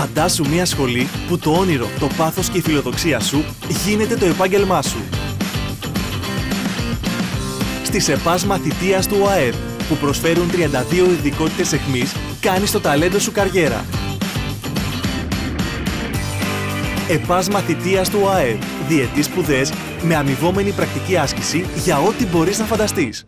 Φαντάσου μια σχολή που το όνειρο, το πάθος και η φιλοδοξία σου γίνεται το επάγγελμά σου. Στις ΕΠΑΣ μαθητείας του ΟΑΕΔ, που προσφέρουν 32 ειδικότητες εχμής, κάνεις το ταλέντο σου καριέρα. ΕΠΑΣ μαθητείας του ΟΑΕΔ, διετής σπουδές με αμοιβόμενη πρακτική άσκηση για ό,τι μπορείς να φανταστείς.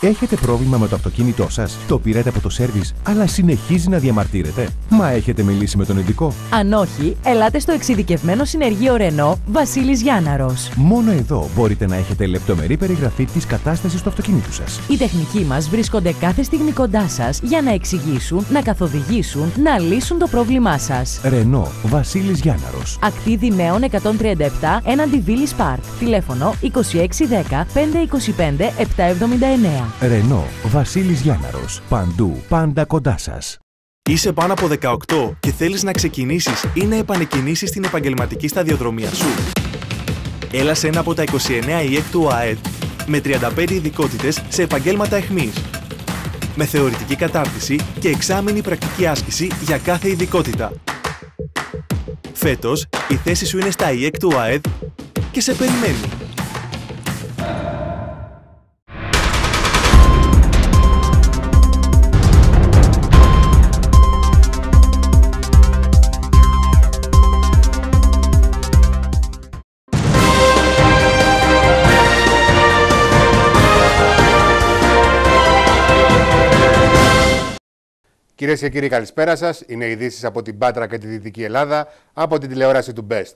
Έχετε πρόβλημα με το αυτοκίνητό σας, το πήρατε από το σερβις, αλλά συνεχίζει να διαμαρτύρεται. Μα έχετε μιλήσει με τον ειδικό; Αν όχι, ελάτε στο εξειδικευμένο συνεργείο Ρενό Βασίλης Γιάνναρος. Μόνο εδώ μπορείτε να έχετε λεπτομερή περιγραφή της κατάστασης του αυτοκίνητου σας. Οι τεχνικοί μας βρίσκονται κάθε στιγμή κοντά σας για να εξηγήσουν, να καθοδηγήσουν, να λύσουν το πρόβλημά σας. Ρενό Βασίλης Γιάνναρος. Ακτή Δημαίων 137 έναντι Βίλι Πάρκ. Τηλέφωνο 2610 525 779. Ρενό Βασίλης Γιάνναρος. Παντού, πάντα κοντά σας. Είσαι πάνω από 18 και θέλεις να ξεκινήσεις ή να επανεκκινήσεις την επαγγελματική σταδιοδρομία σου; Έλα σε ένα από τα 29 ΙΕΚ του ΑΕΔ με 35 ειδικότητες σε επαγγέλματα εχμής. Με θεωρητική κατάρτιση και εξάμεινη πρακτική άσκηση για κάθε ειδικότητα. Φέτος, η θέση σου είναι στα ΙΕΚ του ΑΕΔ και σε περιμένει. Κυρίες και κύριοι, καλησπέρα σας. Είναι ειδήσεις από την Πάτρα και τη Δυτική Ελλάδα από την τηλεόραση του Best.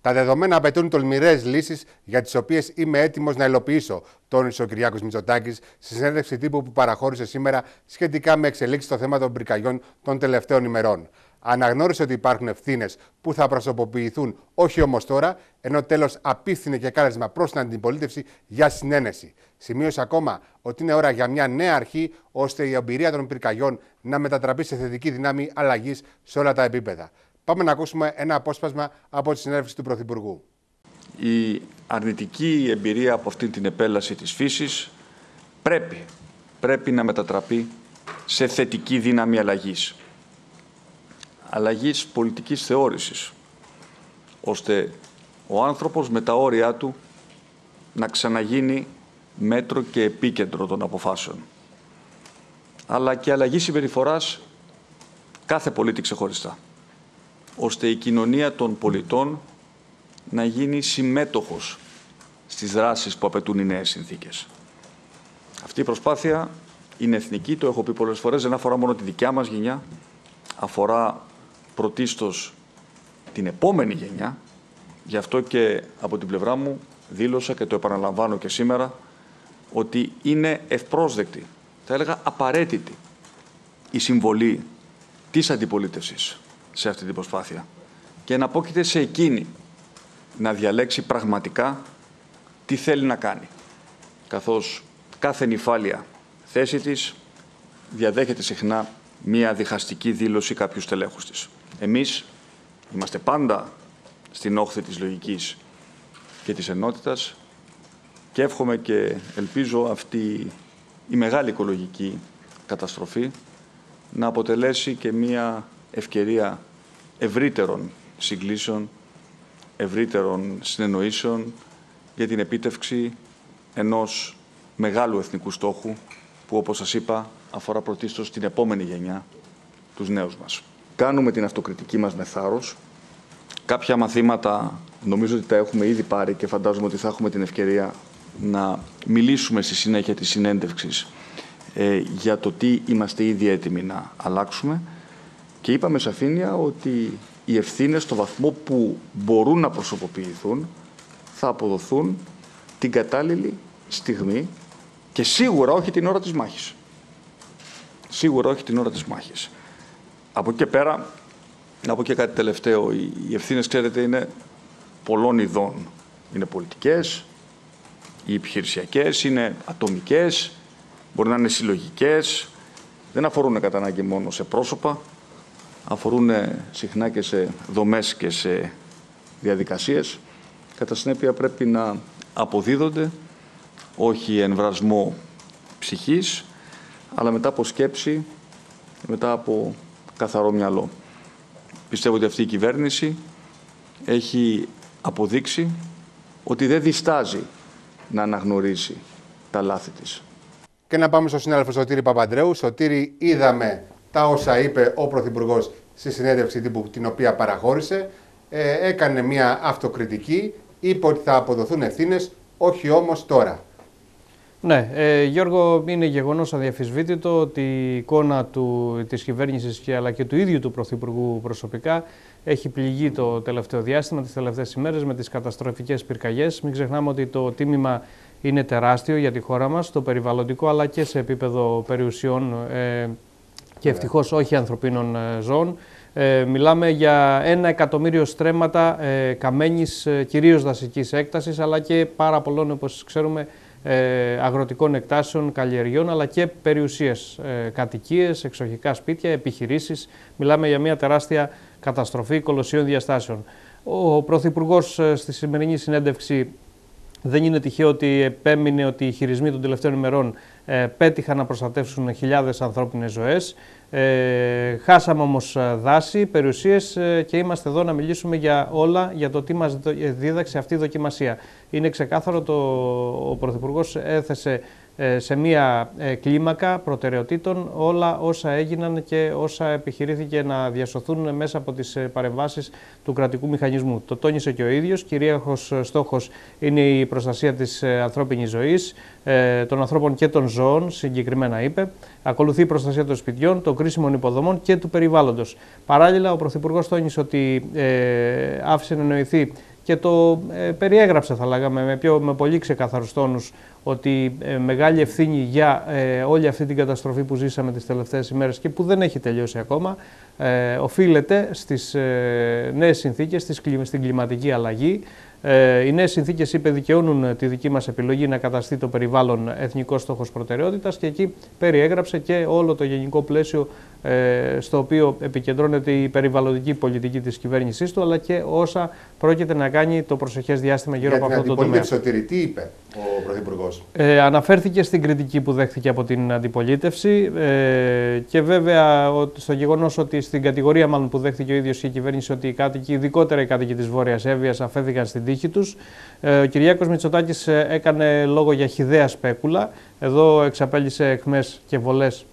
Τα δεδομένα απαιτούν τολμηρές λύσεις για τις οποίες είμαι έτοιμος να υλοποιήσω, τόνισε ο Κυριάκος Μητσοτάκης στη συνέντευξη τύπου που παραχώρησε σήμερα σχετικά με εξελίξεις στο θέμα των πυρκαγιών των τελευταίων ημερών. Αναγνώρισε ότι υπάρχουν ευθύνες που θα προσωποποιηθούν όχι όμως τώρα, ενώ τέλος απίθυνε και κάλεσμα προς την αντιπολίτευση για συνένεση. Σημείωσε ακόμα ότι είναι ώρα για μια νέα αρχή, ώστε η εμπειρία των πυρκαγιών να μετατραπεί σε θετική δύναμη αλλαγής σε όλα τα επίπεδα. Πάμε να ακούσουμε ένα απόσπασμα από τη συνέντευξη του Πρωθυπουργού. Η αρνητική εμπειρία από αυτή την επέλαση της φύσης πρέπει, πρέπει να μετατραπεί σε θετική δύναμη αλλαγής. Αλλαγής πολιτικής θεώρησης, ώστε ο άνθρωπος με τα όρια του να ξαναγίνει μέτρο και επίκεντρο των αποφάσεων. Αλλά και αλλαγή συμπεριφοράς κάθε πολίτη ξεχωριστά ώστε η κοινωνία των πολιτών να γίνει συμμέτοχος στις δράσεις που απαιτούν οι νέες συνθήκες. Αυτή η προσπάθεια είναι εθνική, το έχω πει πολλές φορές, δεν αφορά μόνο τη δικιά μας γενιά, αφορά πρωτίστως την επόμενη γενιά. Γι' αυτό και από την πλευρά μου δήλωσα και το επαναλαμβάνω και σήμερα ότι είναι ευπρόσδεκτη, θα έλεγα απαραίτητη η συμβολή της αντιπολίτευσης σε αυτή την προσπάθεια και να πόκειται σε εκείνη να διαλέξει πραγματικά τι θέλει να κάνει. Καθώς κάθε νυφάλια θέση της διαδέχεται συχνά μία διχαστική δήλωση κάποιου στελέχους της. Εμείς είμαστε πάντα στην όχθη της λογικής και της ενότητας και εύχομαι και ελπίζω αυτή η μεγάλη οικολογική καταστροφή να αποτελέσει και μία ευκαιρία ευρύτερων συγκλήσεων, ευρύτερων συνεννοήσεων για την επίτευξη ενός μεγάλου εθνικού στόχου που όπως σας είπα αφορά πρωτίστως την επόμενη γενιά, τους νέους μας. Κάνουμε την αυτοκριτική μας με θάρρος. Κάποια μαθήματα νομίζω ότι τα έχουμε ήδη πάρει και φαντάζομαι ότι θα έχουμε την ευκαιρία να μιλήσουμε στη συνέχεια της συνέντευξης ε, για το τι είμαστε ήδη έτοιμοι να αλλάξουμε και είπαμε σαφήνεια ότι οι ευθύνες στο βαθμό που μπορούν να προσωποποιηθούν θα αποδοθούν την κατάλληλη στιγμή και σίγουρα όχι την ώρα της μάχης. Σίγουρα όχι την ώρα της μάχης. Από εκεί και πέρα, να πω και κάτι τελευταίο, οι ευθύνες ξέρετε είναι πολλών ειδών. Είναι πολιτικές, οι επιχειρησιακές, είναι ατομικές, μπορεί να είναι συλλογικές, δεν αφορούν κατά ανάγκη μόνο σε πρόσωπα, αφορούν συχνά και σε δομές και σε διαδικασίες. Κατά συνέπεια πρέπει να αποδίδονται, όχι εν βρασμό ψυχής, αλλά μετά από σκέψη, μετά από καθαρό μυαλό. Πιστεύω ότι αυτή η κυβέρνηση έχει αποδείξει ότι δεν διστάζει να αναγνωρίσει τα λάθη της. Και να πάμε στο συνάδελφο Σωτήρη Παπαντρέου. Σωτήρη, είδαμε τα όσα είπε ο Πρωθυπουργός στη συνέντευξη τύπου την οποία παραχώρησε. Ε, έκανε μια αυτοκριτική, είπε ότι θα αποδοθούν ευθύνες, όχι όμως τώρα. Ναι, ε, Γιώργο, είναι γεγονός αδιαφυσβήτητο ότι η εικόνα του, της κυβέρνησης και, αλλά και του ίδιου του Πρωθυπουργού προσωπικά έχει πληγεί το τελευταίο διάστημα, τις τελευταίες ημέρες με τις καταστροφικές πυρκαγιές. Μην ξεχνάμε ότι το τίμημα είναι τεράστιο για τη χώρα μας, το περιβαλλοντικό αλλά και σε επίπεδο περιουσιών ε, και ευτυχώς όχι ανθρωπίνων ε, ζώων. Ε, μιλάμε για ένα εκατομμύριο στρέμματα ε, καμένης ε, κυρίως δασικής έκτασης αλλά και πάρα πολλών όπως ξέρουμε ε, αγροτικών εκτάσεων, καλλιεργιών αλλά και περιουσίες, ε, κατοικίες, εξοχικά σπίτια, επιχειρήσεις. Μιλάμε για μια τεράστια καταστροφή κολοσσίων διαστάσεων. Ο Πρωθυπουργός στη σημερινή συνέντευξη δεν είναι τυχαίο ότι επέμεινε ότι οι χειρισμοί των τελευταίων ημερών ε, πέτυχαν να προστατεύσουν χιλιάδες ανθρώπινες ζωές. Ε, χάσαμε όμως ε, δάση, περιουσίες ε, και είμαστε εδώ να μιλήσουμε για όλα, για το τι μας δίδαξε αυτή η δοκιμασία. Είναι ξεκάθαρο το ο Πρωθυπουργός έθεσε ε, σε μία ε, κλίμακα προτεραιοτήτων όλα όσα έγιναν και όσα επιχειρήθηκε να διασωθούν μέσα από τις ε, παρεμβάσεις του κρατικού μηχανισμού. Το τόνισε και ο ίδιος, κυρίαρχος στόχος είναι η προστασία της ανθρώπινης ζωής, των ανθρώπων και των ζώων, συγκεκριμένα είπε. Ακολουθεί η προστασία των σπιτιών, των κρίσιμων υποδομών και του περιβάλλοντος. Παράλληλα, ο Πρωθυπουργός τόνισε ότι άφησε να εννοηθεί και το περιέγραψε, θα λέγαμε, με, πιο, με πολύ ξεκαθαρούς τόνους ότι ε, μεγάλη ευθύνη για ε, όλη αυτή την καταστροφή που ζήσαμε τις τελευταίες ημέρες και που δεν έχει τελειώσει ακόμα, ε, οφείλεται στις ε, νέες συνθήκες, στην κλιματική αλλαγή. Ε, οι νέες συνθήκες, είπε, δικαιώνουν τη δική μας επιλογή να καταστεί το περιβάλλον εθνικός στόχος προτεραιότητας και εκεί περιέγραψε και όλο το γενικό πλαίσιο ε, στο οποίο επικεντρώνεται η περιβαλλοντική πολιτική της κυβέρνησής του, αλλά και όσα πρόκειται να κάνει το προσεχές διάστημα γύρω από αυτό το τομέα. Για την τι είπε ο Πρωθυπουργός; Ε, αναφέρθηκε στην κριτική που δέχθηκε από την αντιπολίτευση ε, και βέβαια στο γεγονός ότι στην κατηγορία μάλλον που δέχθηκε ο ίδιος η κυβέρνηση ότι οι κάτοικοι, ειδικότερα οι κάτοικοι της Βόρειας Εύβοιας, αφέθηκαν στην τύχη τους. Ε, ο Κυριάκος Μητσοτάκης ε, έκανε λόγο για χιδέα σπέκουλα. Εδώ εξαπέλυσε εχμέ και βολές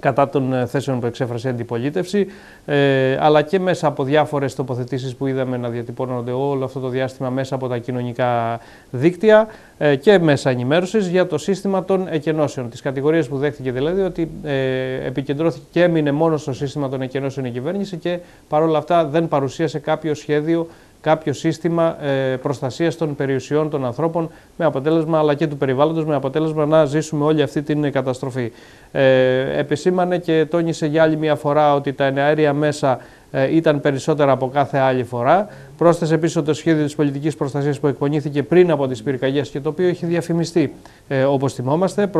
κατά των ε, θέσεων που εξέφρασε η αντιπολίτευση, ε, αλλά και μέσα από διάφορες τοποθετήσεις που είδαμε να διατυπώνονται όλο αυτό το διάστημα μέσα από τα κοινωνικά δίκτυα ε, και μέσα ενημέρωσης για το σύστημα των εκενώσεων. Τις κατηγορίες που δέχτηκε δηλαδή ότι ε, επικεντρώθηκε και έμεινε μόνο στο σύστημα των εκενώσεων η κυβέρνηση και παρόλα αυτά δεν παρουσίασε κάποιο σχέδιο κάποιο σύστημα ε, προστασίας των περιουσιών των ανθρώπων με αποτέλεσμα, αλλά και του περιβάλλοντος με αποτέλεσμα να ζήσουμε όλη αυτή την καταστροφή. Ε, επισήμανε και τόνισε για άλλη μια φορά ότι τα εναέρια μέσα ε, ήταν περισσότερα από κάθε άλλη φορά. Πρόσθεσε επίσης το σχέδιο της πολιτικής προστασίας που εκπονήθηκε πριν από τις πυρκαγιές και το οποίο έχει διαφημιστεί ε, όπως θυμόμαστε.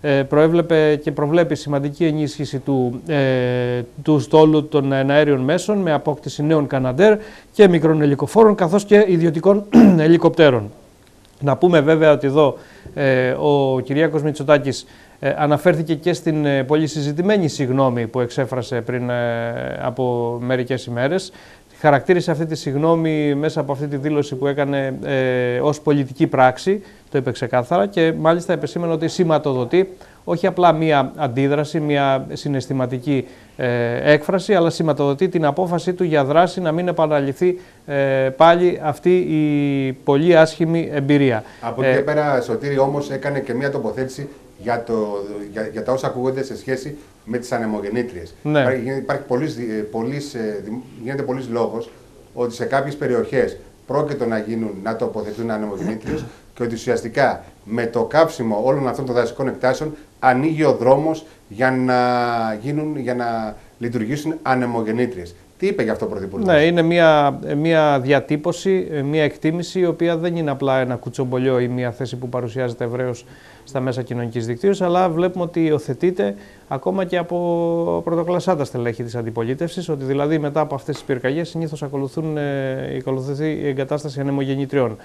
Ε, προέβλεπε και προβλέπει σημαντική ενίσχυση του, ε, του στόλου των εναέριων μέσων με απόκτηση νέων Καναντέρ και μικρών ελικοφόρων καθώς και ιδιωτικών ελικοπτέρων. Να πούμε βέβαια ότι εδώ ε, ο Κυριάκος Μητσοτάκης ε, αναφέρθηκε και στην ε, πολύ συζητημένη συγνώμη που εξέφρασε πριν ε, από μερικές ημέρες. Χαρακτήρισε αυτή τη συγνώμη μέσα από αυτή τη δήλωση που έκανε ε, ως πολιτική πράξη, το είπε ξεκάθαρα και μάλιστα επεσήμενε ότι σηματοδοτεί όχι απλά μία αντίδραση, μία συναισθηματική έκφραση, αλλά σηματοδοτεί την απόφαση του για δράση να μην επαναληφθεί πάλι αυτή η πολύ άσχημη εμπειρία. Από εκεί πέρα, Σωτήρη, όμως έκανε και μία τοποθέτηση για, το, για, για τα όσα ακούγονται σε σχέση με τις ανεμογεννήτριες. Ναι. Υπάρχει, υπάρχει πολλής, πολλής, γίνεται πολλής λόγος ότι σε κάποιες περιοχές πρόκειται να γίνουν, να τοποθετούν ανεμογεννήτριες και ότι ουσιαστικά με το κάψιμο όλων αυτών των δασικών εκτάσεων ανοίγει ο δρόμος για να, γίνουν, για να λειτουργήσουν ανεμογεννήτριες. Τι είπε γι' αυτό ο Πρωθυπουργός; Ναι, είναι μια, μια διατύπωση, μια εκτίμηση η οποία δεν είναι απλά ένα κουτσομπολιό ή μια θέση που παρουσιάζεται ευρέως στα μέσα κοινωνικής δικτύωσης, αλλά βλέπουμε ότι υιοθετείται ακόμα και από πρωτοκλασσάτα στελέχη της αντιπολίτευσης, ότι δηλαδή μετά από αυτές τις πυρκαγιές συνήθως ακολουθούν ε, ακολουθεί η εγκατάσταση ανεμογεννητριών.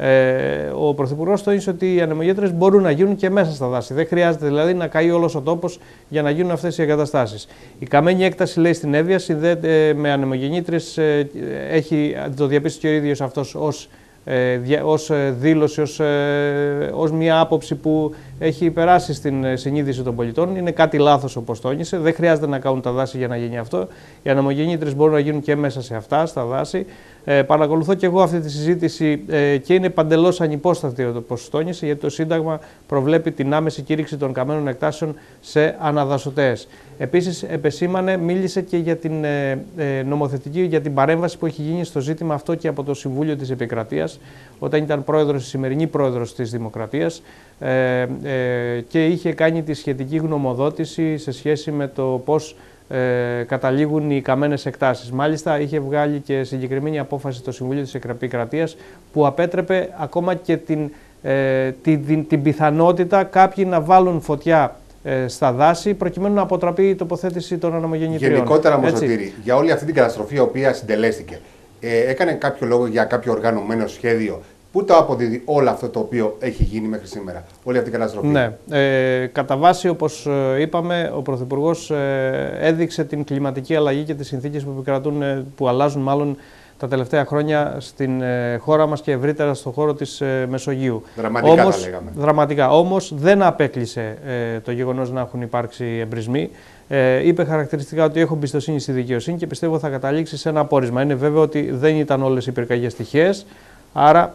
Ε, ο Πρωθυπουργός τόνισε ότι οι ανεμογέννητρε μπορούν να γίνουν και μέσα στα δάση. Δεν χρειάζεται δηλαδή να καεί όλος ο τόπος για να γίνουν αυτές οι εγκαταστάσεις. Η καμένη έκταση, λέει στην Εύβοια, συνδέεται με ανεμογεννήτρε. Ε, έχει το διαπίστωσε και ο ίδιος αυτός ως ε, ως ε, δήλωση, ως, ε, ως μια άποψη που έχει περάσει στην συνείδηση των πολιτών. Είναι κάτι λάθος όπως τόνισε, δεν χρειάζεται να κάνουν τα δάση για να γίνει αυτό. Οι αναμογεννήτρες μπορούν να γίνουν και μέσα σε αυτά, στα δάση. Ε, παρακολουθώ και εγώ αυτή τη συζήτηση ε, και είναι παντελώς ανυπόστατη όπως τόνισε, γιατί το Σύνταγμα προβλέπει την άμεση κήρυξη των καμένων εκτάσεων σε αναδασωτές. Επίσης, επεσήμανε, μίλησε και για την ε, ε, νομοθετική, για την παρέμβαση που έχει γίνει στο ζήτημα αυτό και από το Συμβούλιο της Επικρατείας, όταν ήταν πρόεδρος, η σημερινή πρόεδρος της Δημοκρατίας, ε, και είχε κάνει τη σχετική γνωμοδότηση σε σχέση με το πώς ε, καταλήγουν οι καμένες εκτάσεις. Μάλιστα είχε βγάλει και συγκεκριμένη απόφαση το Συμβούλιο της Επικρατείας που απέτρεπε ακόμα και την, ε, την, την, πιθανότητα κάποιοι να βάλουν φωτιά ε, στα δάση προκειμένου να αποτραπεί η τοποθέτηση των αναμογεννητριών. Γενικότερα όμως, Σωτήρη, για όλη αυτή την καταστροφή η οποία συντελέστηκε, ε, έκανε κάποιο λόγο για κάποιο οργανωμένο σχέδιο Πού το αποδίδει όλο αυτό το οποίο έχει γίνει μέχρι σήμερα, όλη αυτή η καταστροφή; Ναι. Ε, κατά βάση, όπως ε, είπαμε, ο Πρωθυπουργός ε, έδειξε την κλιματική αλλαγή και τις συνθήκες που επικρατούν, ε, που αλλάζουν μάλλον τα τελευταία χρόνια στην ε, χώρα μας και ευρύτερα στον χώρο της Μεσογείου. Δραματικά όμως, τα λέγαμε. Δραματικά. Όμως δεν απέκλεισε το γεγονός να έχουν υπάρξει εμπρισμοί. Ε, είπε χαρακτηριστικά ότι έχω εμπιστοσύνη στη δικαιοσύνη και πιστεύω θα καταλήξει σε ένα απόρισμα. Είναι βέβαιο ότι δεν ήταν όλες οι πυρκαγιές τυχαίες, άρα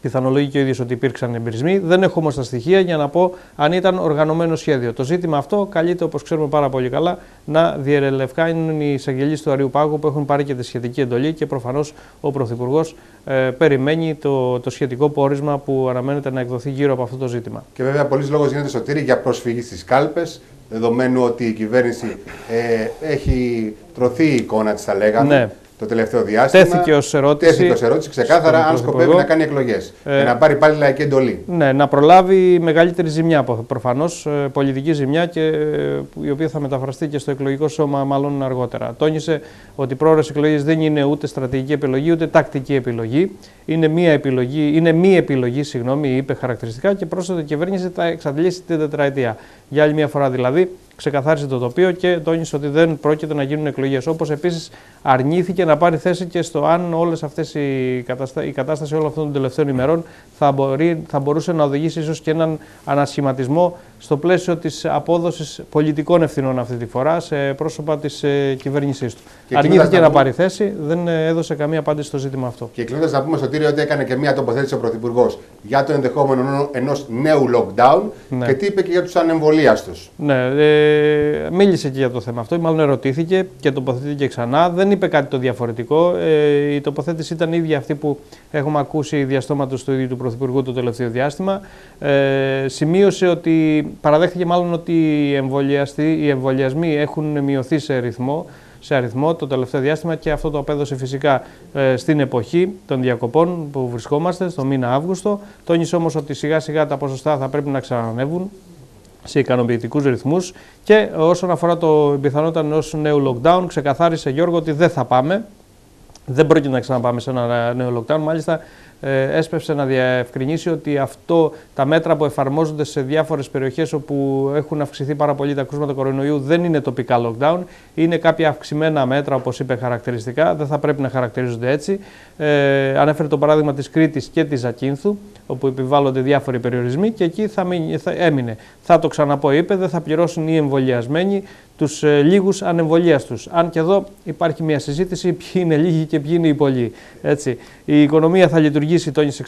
Πιθανολογεί και ο ίδιος ότι υπήρξαν εμπειρισμοί. Δεν έχω όμως τα στοιχεία για να πω αν ήταν οργανωμένο σχέδιο. Το ζήτημα αυτό καλείται, όπως ξέρουμε πάρα πολύ καλά, να διερελευκάνουν οι εισαγγελεί του Αριού Πάγου που έχουν πάρει και τη σχετική εντολή και προφανώς ο Πρωθυπουργός ε, περιμένει το, το σχετικό πόρισμα που αναμένεται να εκδοθεί γύρω από αυτό το ζήτημα. Και βέβαια, πολλής λόγος γίνεται σωτήρι για προσφυγή στις κάλπες, δεδομένου ότι η κυβέρνηση ε, έχει τρωθεί η εικόνα της, θα λέγαμε. Ναι το τελευταίο διάστημα. Τέθηκε ως ερώτηση. Τέθηκε ως ερώτηση ξεκάθαρα αν σκοπεύει να κάνει εκλογές. Ε, και να πάρει πάλι λαϊκή εντολή. Ναι, να προλάβει μεγαλύτερη ζημιά προφανώς, ε, πολιτική ζημιά και ε, η οποία θα μεταφραστεί και στο εκλογικό σώμα μάλλον αργότερα. Τόνισε ότι οι πρόορες εκλογές δεν είναι ούτε στρατηγική επιλογή ούτε τακτική επιλογή. Είναι μία επιλογή, είναι μη επιλογή, συγγνώμη, είπε χαρακτηριστικά και πρόσθεσε η κυβέρνηση θα εξαντλήσει την τετραετία. Για άλλη μια φορά δηλαδή ξεκαθάρισε το τοπίο και τόνισε ότι δεν πρόκειται να γίνουν εκλογές. Όπως επίσης αρνήθηκε να πάρει θέση και στο αν όλες αυτές η, καταστα... η κατάσταση όλων αυτών των τελευταίων ημερών θα, μπορεί... θα μπορούσε να οδηγήσει ίσως και έναν ανασχηματισμό στο πλαίσιο της απόδοσης πολιτικών ευθυνών αυτή τη φορά σε πρόσωπα της ε, κυβέρνησής του. Και Αρνήθηκε να, να πάρει θέση, δεν ε, έδωσε καμία απάντηση στο ζήτημα αυτό. Και κλείνοντας, να πούμε στο Τύριο ότι έκανε και μία τοποθέτηση ο Πρωθυπουργός για το ενδεχόμενο ενός νέου lockdown ναι. και τι είπε και για τους ανεμβολίαστου. Ναι, ε, μίλησε και για το θέμα αυτό, μάλλον ερωτήθηκε και τοποθετήθηκε ξανά. Δεν είπε κάτι το διαφορετικό. Ε, η τοποθέτηση ήταν ίδια αυτή που έχουμε ακούσει διαστόματος του ίδιου του Πρωθυπουργού το τελευταίο διάστημα. Ε, σημείωσε ότι παραδέχτηκε μάλλον ότι οι, οι εμβολιασμοί έχουν μειωθεί σε ρυθμό σε αριθμό το τελευταίο διάστημα και αυτό το απέδωσε φυσικά ε, στην εποχή των διακοπών που βρισκόμαστε, στο μήνα Αύγουστο. Τόνισε όμως ότι σιγά σιγά τα ποσοστά θα πρέπει να ξανανεύουν σε ικανοποιητικούς ρυθμούς και όσον αφορά το πιθανότητα ενός νέου lockdown, ξεκαθάρισε Γιώργο ότι δεν θα πάμε, δεν πρόκειται να ξαναπάμε σε ένα νέο lockdown. Μάλιστα, ε, έσπευσε να διευκρινίσει ότι αυτό, τα μέτρα που εφαρμόζονται σε διάφορες περιοχές όπου έχουν αυξηθεί πάρα πολύ τα κρούσματα κορονοϊού δεν είναι τοπικά lockdown, είναι κάποια αυξημένα μέτρα όπως είπε χαρακτηριστικά, δεν θα πρέπει να χαρακτηρίζονται έτσι. Ε, ανέφερε το παράδειγμα της Κρήτης και της Ακίνθου, όπου επιβάλλονται διάφοροι περιορισμοί και εκεί θα, μείνει, θα έμεινε. Θα το ξαναπώ, είπε, δεν θα πληρώσουν οι εμβολιασμένοι τους ε, λίγους ανεμβολίαστου. Αν και εδώ υπάρχει μια συζήτηση ποιοι είναι λίγοι και ποιοι είναι οι πολλοί. Έτσι. Η οικονομία θα λειτουργήσει, τόνισε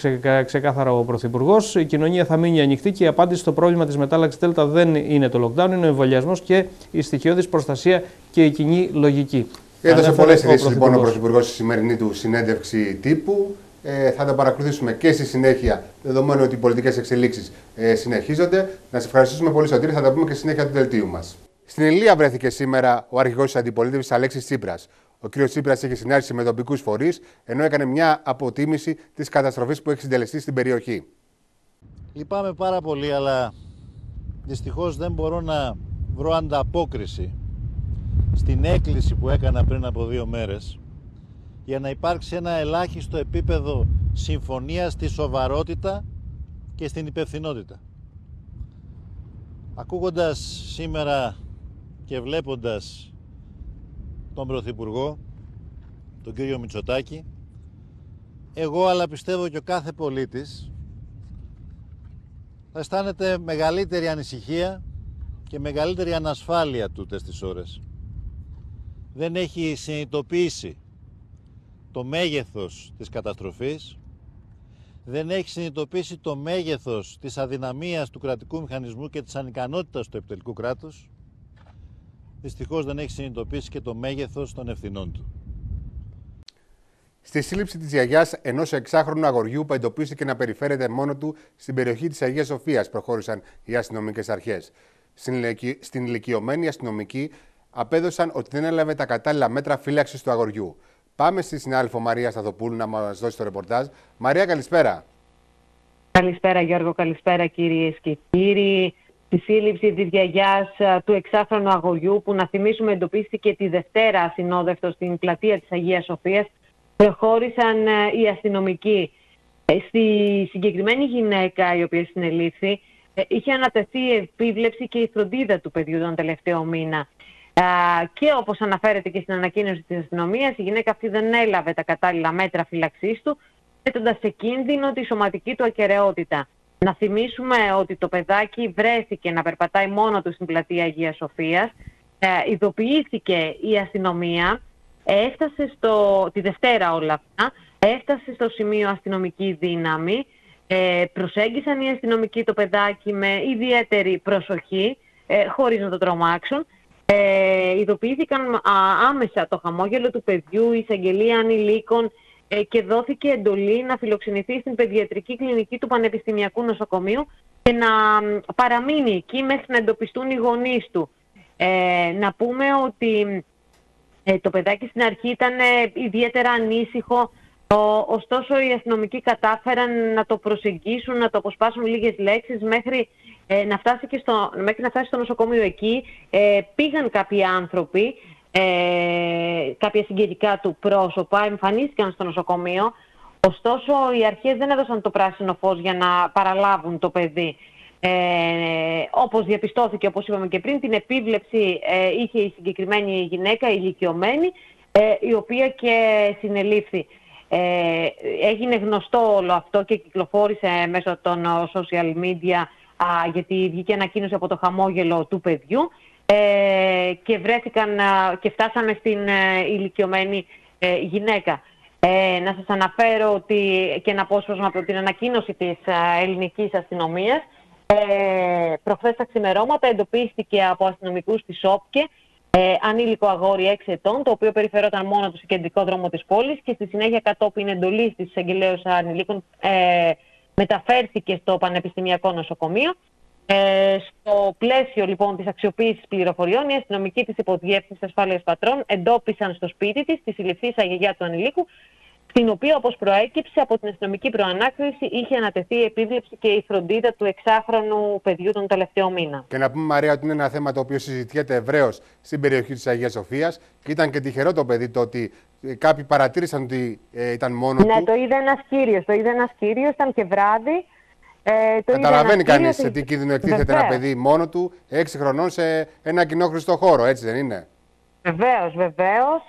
ξεκάθαρα ο Πρωθυπουργός. Η κοινωνία θα μείνει ανοιχτή και η απάντηση στο πρόβλημα της μετάλλαξης Δέλτα δεν είναι το lockdown, είναι ο εμβολιασμός και η στοιχειώδης προστασία και η κοινή λογική. Έδωσε πολλές ειδήσεις λοιπόν ο Πρωθυπουργός στη σημερινή του συνέντευξη τύπου. Ε, θα τα παρακολουθήσουμε και στη συνέχεια, δεδομένου ότι οι πολιτικές εξελίξεις ε, συνεχίζονται. Να σε ευχαριστήσουμε πολύ, Σωτήρη. Θα τα πούμε και στη συνέχεια του δελτίου μας. Στην Ελία βρέθηκε σήμερα ο αρχηγός της αντιπολίτευσης Αλέξης Τσίπρας. Ο κ. Τσίπρας είχε συνάρτηση με τοπικούς φορείς, ενώ έκανε μια αποτίμηση της καταστροφής που έχει συντελεστεί στην περιοχή. Λυπάμαι πάρα πολύ, αλλά δυστυχώς δεν μπορώ να βρω ανταπόκριση στην έκκληση που έκανα πριν από δύο μέρες για να υπάρξει ένα ελάχιστο επίπεδο συμφωνίας στη σοβαρότητα και στην υπευθυνότητα. Ακούγοντας σήμερα και βλέποντας τον Πρωθυπουργό, τον κύριο Μητσοτάκη, εγώ αλλά πιστεύω και ο κάθε πολίτης θα αισθάνεται μεγαλύτερη ανησυχία και μεγαλύτερη ανασφάλεια τούτες τις ώρες. Δεν έχει συνειδητοποιήσει το μέγεθος της καταστροφής, δεν έχει συνειδητοποιήσει το μέγεθος της αδυναμίας του κρατικού μηχανισμού και της ανικανότητας του επιτελικού κράτους, δυστυχώς δεν έχει συνειδητοποιήσει και το μέγεθος των ευθυνών του. Στη σύλληψη της γιαγιάς ενός εξάχρονου αγοριού που εντοπίστηκε να περιφέρεται μόνο του στην περιοχή της Αγίας Σοφίας, προχώρησαν οι αστυνομικές αρχές. Στην ηλικιωμένη αστυνομική απέδωσαν ότι δεν έλαβε τα κατάλληλα μέτρα φύλαξης του αγοριού. Πάμε στη συνάδελφο Μαρία Σταθοπούλου να μας δώσει το ρεπορτάζ. Μαρία, καλησπέρα. Καλησπέρα Γιώργο, καλησπέρα κυρίες και κύριοι. Τη σύλληψη της γιαγιάς του εξάφρονου αγοριού που να θυμίσουμε εντοπίστηκε τη Δευτέρα συνόδευτο στην πλατεία της Αγίας Σοφίας, προχώρησαν οι αστυνομικοί. Ε, στη συγκεκριμένη γυναίκα η οποία συνελήφθη ε, είχε ανατεθεί η επίβλεψη και η φροντίδα του παιδιού τον τελευταίο μήνα και όπως αναφέρεται και στην ανακοίνωση της αστυνομίας, η γυναίκα αυτή δεν έλαβε τα κατάλληλα μέτρα φυλαξής του, θέτοντας σε κίνδυνο τη σωματική του ακαιρεότητα. Να θυμίσουμε ότι το παιδάκι βρέθηκε να περπατάει μόνο του στην πλατεία Αγίας Σοφίας, ε, ειδοποιήθηκε η αστυνομία, έφτασε στο, τη Δευτέρα όλα αυτά, έφτασε στο σημείο αστυνομική δύναμη, ε, προσέγγισαν οι αστυνομικοί το παιδάκι με ιδιαίτερη προσοχή, ε, χωρίς να το τρομάξουν. Ε, ειδοποιήθηκαν άμεσα το χαμόγελο του παιδιού, η εισαγγελία ανηλίκων ε, και δόθηκε εντολή να φιλοξενηθεί στην παιδιατρική κλινική του Πανεπιστημιακού Νοσοκομείου και να παραμείνει εκεί μέχρι να εντοπιστούν οι γονείς του. Ε, να πούμε ότι ε, το παιδάκι στην αρχή ήταν ιδιαίτερα ανήσυχο, ωστόσο οι αστυνομικοί κατάφεραν να το προσεγγίσουν, να το αποσπάσουν λίγες λέξεις μέχρι ε, να φτάσει και στο, μέχρι να φτάσει στο νοσοκομείο εκεί. Ε, πήγαν κάποιοι άνθρωποι, ε, κάποια συγκεκριτικά του πρόσωπα, εμφανίστηκαν στο νοσοκομείο. Ωστόσο, οι αρχές δεν έδωσαν το πράσινο φως για να παραλάβουν το παιδί. Ε, όπως διαπιστώθηκε, όπως είπαμε και πριν, την επίβλεψη ε, είχε η συγκεκριμένη γυναίκα, η ηλικιωμένη, ε, η οποία και συνελήφθη. Ε, έγινε γνωστό όλο αυτό και κυκλοφόρησε μέσω των social media γιατί βγήκε ανακοίνωση από το χαμόγελο του παιδιού ε, και βρέθηκαν και φτάσαμε στην ε, ηλικιωμένη ε, γυναίκα. Ε, να σας αναφέρω ότι και ένα απόσπασμα από την ανακοίνωση της ελληνικής αστυνομίας ε, προχθές τα ξημερώματα εντοπίστηκε από αστυνομικούς της ΟΠΚΕ ε, ανήλικο αγόρι 6 ετών, το οποίο περιφερόταν μόνο του στο κεντρικό δρόμο της πόλης και στη συνέχεια κατόπιν εντολής της εισαγγελέως ανηλίκων ε, μεταφέρθηκε στο Πανεπιστημιακό Νοσοκομείο. Ε, στο πλαίσιο λοιπόν της αξιοποίησης πληροφοριών, οι αστυνομικοί της Υποδιεύθυνσης Ασφάλειας Πατρών εντόπισαν στο σπίτι της τη συλληφθήσα γιαγιά του ανηλίκου στην οποία όπως προέκυψε από την αστυνομική προανάκριση είχε ανατεθεί η επίβλεψη και η φροντίδα του εξάχρονου παιδιού τον τελευταίο μήνα. Και να πούμε Μαρία ότι είναι ένα θέμα το οποίο συζητιέται ευρέως στην περιοχή της Αγίας Σοφίας και ήταν και τυχερό το παιδί το ότι ε, κάποιοι παρατήρησαν ότι ε, ήταν μόνο ναι, του. το είδε ένας κύριος. Το είδε ένας κύριος, ήταν και βράδυ. Ε, το Καταλαβαίνει κανείς σε τι κίνδυνο εκτίθεται ένα παιδί μόνο του, 6 χρονών, σε ένα κοινό χρηστό χώρο, έτσι δεν είναι; Βεβαίως, βεβαίως.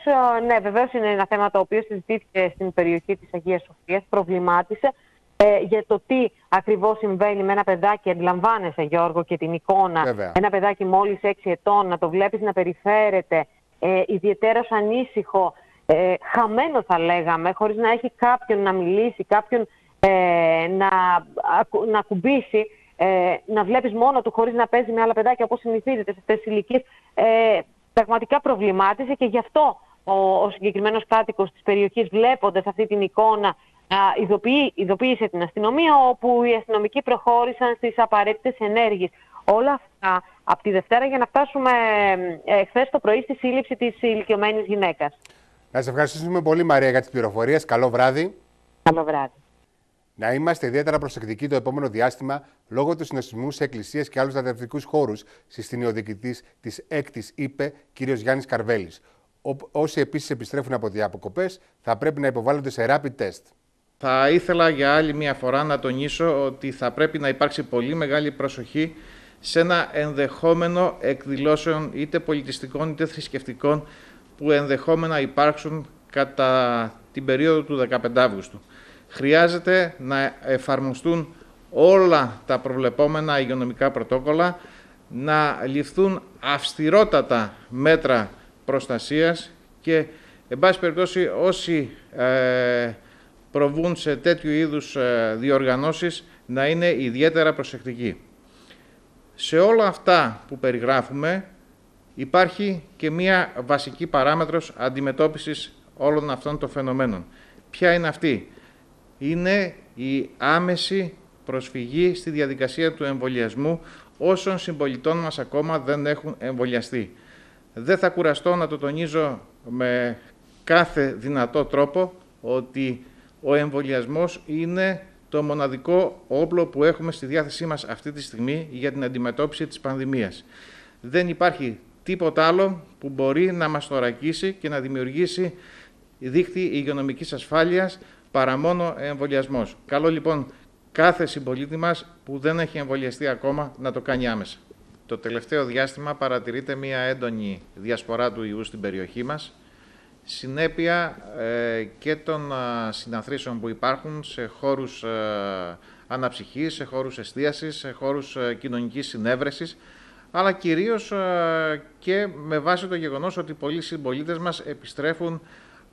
Ναι, βεβαίως είναι ένα θέμα το οποίο συζητήθηκε στην περιοχή της Αγίας Σοφίας, προβλημάτισε ε, για το τι ακριβώς συμβαίνει με ένα παιδάκι. Αντιλαμβάνεσαι, Γιώργο, και την εικόνα. Βέβαια. Ένα παιδάκι μόλις 6 ετών, να το βλέπεις να περιφέρεται, ε, ιδιαίτερα ανήσυχο, ε, χαμένο θα λέγαμε, χωρίς να έχει κάποιον να μιλήσει, κάποιον ε, να, να ακουμπήσει. Ε, να βλέπεις μόνο του χωρίς να παίζει με άλλα παιδάκια όπως συνηθίζεται σε αυτές τις ηλικίες. Ε, πραγματικά προβλημάτισε και γι' αυτό ο, ο συγκεκριμένος κάτοικος της περιοχής, βλέποντας αυτή την εικόνα, α, ειδοποιεί, ειδοποίησε την αστυνομία, όπου οι αστυνομικοί προχώρησαν στις απαραίτητες ενέργειες. Όλα αυτά από τη Δευτέρα για να φτάσουμε ε, χθε το πρωί στη σύλληψη της ηλικιωμένης γυναίκας. Να σε ευχαριστήσουμε πολύ, Μαρία, για τις πληροφορίες. Καλό βράδυ. Καλό βράδυ. Να είμαστε ιδιαίτερα προσεκτικοί το επόμενο διάστημα λόγω του συναισθημού σε εκκλησίες και άλλους διδακτικούς χώρους, συστήνει ο διοικητής της ΕΚΤΗ, είπε κ. Γιάννης Καρβέλης. Όσοι επίσης επιστρέφουν από διακοπέ θα πρέπει να υποβάλλονται σε rapid test. Θα ήθελα για άλλη μια φορά να τονίσω ότι θα πρέπει να υπάρξει πολύ μεγάλη προσοχή σε ένα ενδεχόμενο εκδηλώσεων είτε πολιτιστικών είτε θρησκευτικών που ενδεχόμενα υπάρξουν κατά την περίοδο του 15 Αύγουστου χρειάζεται να εφαρμοστούν όλα τα προβλεπόμενα υγειονομικά πρωτόκολλα, να ληφθούν αυστηρότατα μέτρα προστασίας και, εν πάση περιπτώσει, όσοι ε, προβούν σε τέτοιου είδους ε, διοργανώσεις να είναι ιδιαίτερα προσεκτικοί. Σε όλα αυτά που περιγράφουμε υπάρχει και μία βασική παράμετρος αντιμετώπισης όλων αυτών των φαινομένων. Ποια είναι αυτή; Είναι η άμεση προσφυγή στη διαδικασία του εμβολιασμού όσων συμπολιτών μας ακόμα δεν έχουν εμβολιαστεί. Δεν θα κουραστώ να το τονίζω με κάθε δυνατό τρόπο ότι ο εμβολιασμός είναι το μοναδικό όπλο που έχουμε στη διάθεσή μας αυτή τη στιγμή για την αντιμετώπιση της πανδημίας. Δεν υπάρχει τίποτα άλλο που μπορεί να μας θωρακίσει και να δημιουργήσει δίκτυ υγειονομικής ασφάλειας παρά μόνο εμβολιασμός. Καλό λοιπόν κάθε συμπολίτη μας που δεν έχει εμβολιαστεί ακόμα να το κάνει άμεσα. Το τελευταίο διάστημα παρατηρείται μια έντονη διασπορά του ιού στην περιοχή μας, συνέπεια ε, και των ε, συναθρήσεων που υπάρχουν σε χώρους ε, αναψυχής, σε χώρους εστίασης, σε χώρους ε, κοινωνικής συνέβρεσης, αλλά κυρίως ε, και με βάση το γεγονός ότι πολλοί συμπολίτες μας επιστρέφουν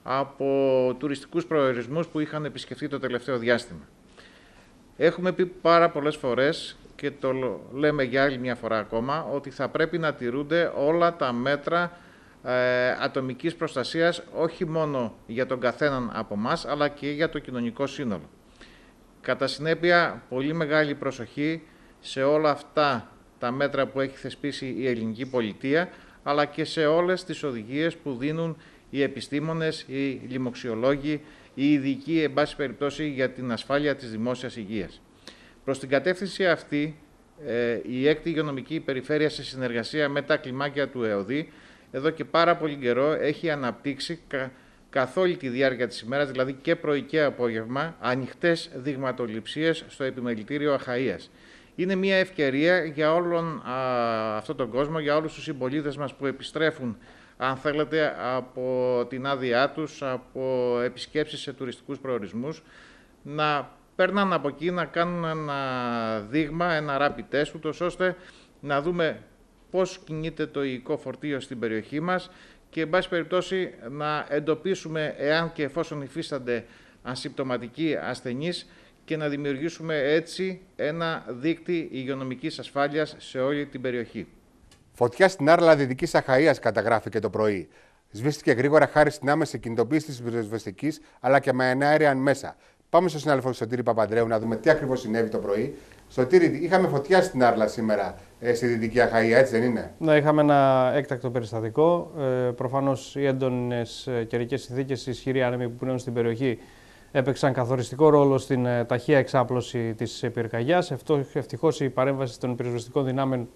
από τουριστικούς προορισμούς που είχαν επισκεφθεί το τελευταίο διάστημα. Έχουμε πει πάρα πολλές φορές και το λέμε για άλλη μια φορά ακόμα, ότι θα πρέπει να τηρούνται όλα τα μέτρα ε, ατομικής προστασίας, όχι μόνο για τον καθέναν από μας, αλλά και για το κοινωνικό σύνολο. Κατά συνέπεια, πολύ μεγάλη προσοχή σε όλα αυτά τα μέτρα που έχει θεσπίσει η ελληνική πολιτεία, αλλά και σε όλες τις οδηγίες που δίνουν οι επιστήμονες, οι λοιμοξιολόγοι, οι ειδικοί, εν πάση περιπτώσει, για την ασφάλεια της δημόσιας υγείας. Προς την κατεύθυνση αυτή, ε, η έκτη υγειονομική περιφέρεια σε συνεργασία με τα κλιμάκια του ΕΟΔΗ, εδώ και πάρα πολύ καιρό έχει αναπτύξει καθ' όλη τη διάρκεια της ημέρας, δηλαδή και πρωί και απόγευμα, ανοιχτές δειγματοληψίες στο επιμελητήριο Αχαΐας. Είναι μια ευκαιρία για όλον αυτόν τον κόσμο, για όλους τους συμπολίτες μας που επιστρέφουν αν θέλετε, από την άδειά τους, από επισκέψεις σε τουριστικούς προορισμούς, να παίρνουν από εκεί να κάνουν ένα δείγμα, ένα rapid test, ούτως ώστε να δούμε πώς κινείται το υλικό φορτίο στην περιοχή μας και, εν πάση περιπτώσει, να εντοπίσουμε εάν και εφόσον υφίστανται ασυμπτωματικοί ασθενείς και να δημιουργήσουμε έτσι ένα δίκτυ υγειονομικής ασφάλειας σε όλη την περιοχή. Φωτιά στην Άρλα Δυτικής Αχαία καταγράφηκε το πρωί. Σβήστηκε γρήγορα χάρη στην άμεση κινητοποίηση της πυροσβεστικής αλλά και με εναέρια μέσα. Πάμε στο συνάδελφο Σωτήρη Παπαντρέου να δούμε τι ακριβώς συνέβη το πρωί. Σωτήρη, είχαμε φωτιά στην Άρλα σήμερα ε, στη Δυτική Αχαία, έτσι δεν είναι; Ναι, είχαμε ένα έκτακτο περιστατικό. Ε, Προφανώς οι έντονες καιρικές συνθήκες, οι ισχυροί άνεμοι που πνέουν στην περιοχή έπαιξαν καθοριστικό ρόλο στην ε, ταχεία εξάπλωση της πυρκαγιάς. Ευτυχώς η παρέμβαση των πυροσβεστικών δυνάμεων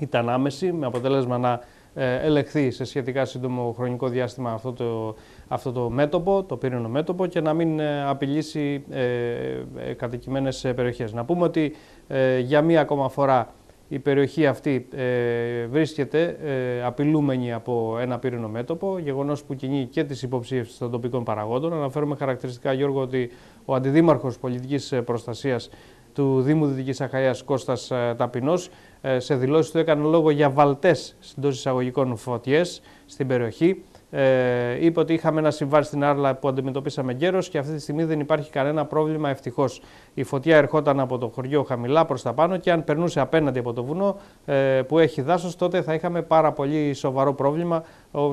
ήταν άμεση, με αποτέλεσμα να ε, ελεγχθεί σε σχετικά σύντομο χρονικό διάστημα αυτό το, αυτό το μέτωπο, το πύρινο μέτωπο και να μην ε, απειλήσει ε, ε, κατοικημένες περιοχές. Να πούμε ότι για μία ακόμα φορά η περιοχή αυτή βρίσκεται απειλούμενη από ένα πύρινο μέτωπο, γεγονός που κινεί και τις υποψίες των τοπικών παραγόντων. Αναφέρουμε χαρακτηριστικά, Γιώργο, ότι ο Αντιδήμαρχος Πολιτικής Προστασίας του Δήμου Δυτικής Αχαίας Κώστας Ταπεινός ε, σε δηλώσεις του έκανε λόγο για βαλτές εντό εισαγωγικών φωτιές στην περιοχή. Ε, είπε ότι είχαμε ένα συμβάν στην Άρλα που αντιμετωπίσαμε γέρος και αυτή τη στιγμή δεν υπάρχει κανένα πρόβλημα ευτυχώς. Η φωτιά ερχόταν από το χωριό χαμηλά προς τα πάνω και αν περνούσε απέναντι από το βουνό ε, που έχει δάσος, τότε θα είχαμε πάρα πολύ σοβαρό πρόβλημα